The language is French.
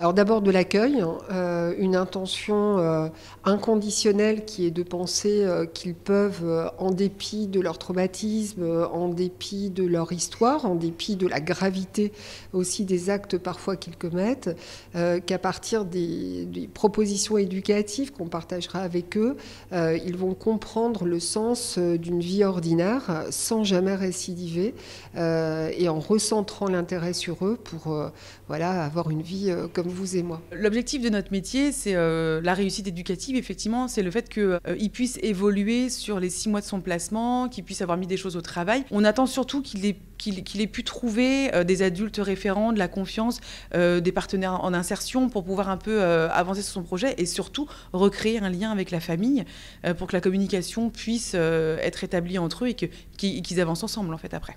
Alors d'abord de l'accueil, euh, une intention euh, inconditionnelle qui est de penser euh, qu'ils peuvent, en dépit de leur traumatisme, en dépit de leur histoire, en dépit de la gravité aussi des actes parfois qu'ils commettent, qu'à partir des, des, propositions éducatives qu'on partagera avec eux, ils vont comprendre le sens d'une vie ordinaire sans jamais récidiver et en recentrant l'intérêt sur eux pour voilà, avoir une vie comme vous et moi. L'objectif de notre métier, c'est euh, la réussite éducative, effectivement, c'est le fait qu'il euh, puisse évoluer sur les six mois de son placement, qu'il puisse avoir mis des choses au travail. On attend surtout qu'il ait pu trouver euh, des adultes référents, de la confiance, des partenaires en insertion pour pouvoir un peu avancer sur son projet et surtout recréer un lien avec la famille pour que la communication puisse être établie entre eux et qu'ils avancent ensemble en fait après.